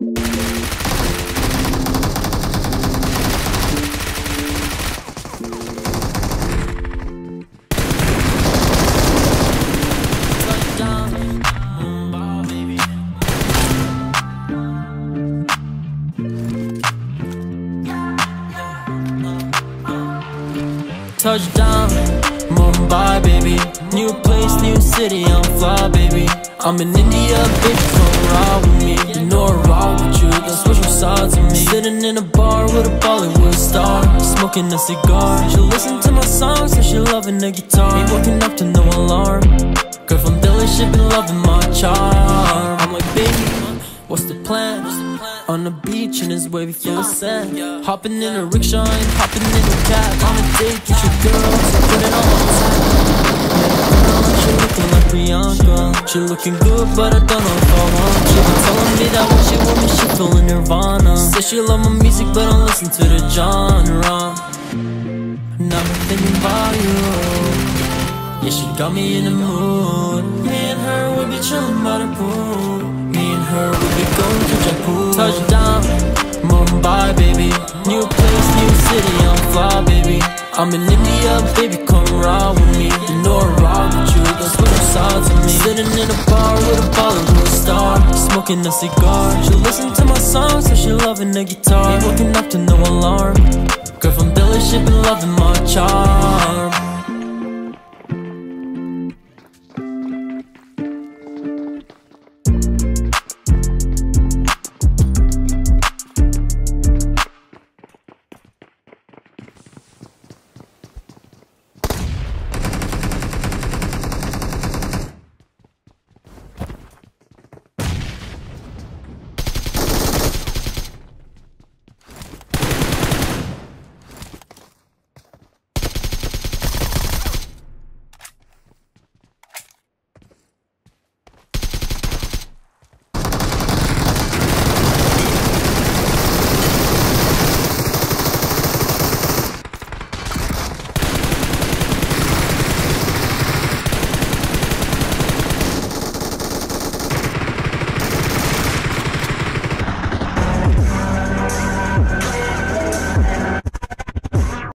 Touchdown, Mumbai, baby. New place, new city, I'm fly, baby. I'm in India, bitch, come ride with me. Smoking a cigar. She listen to my songs, and she loving the guitar. Me waking up to no alarm. Girl from Delhi, she been loving my charm. I'm like, baby, what's the plan? On the beach in his wavy full of sand Hopping in a rickshaw and hopping in a cab On a date with your girl, so put it on my tab She looking like Priyanka She looking good, but I don't know if I want she love my music, but don't listen to the genre. Been thinking about you. Yeah, she got me in the mood. Me and her, we be chillin' by the pool. Me and her, we be going to Jaipur. Touchdown, Mumbai, baby. New place, new city, I'm fly, baby. I'm in India, baby, come ride Smoking a cigar. She listen to my songs, so she loving the guitar. Ain't waking up to no alarm. Girl from Delhi, she been loving my charm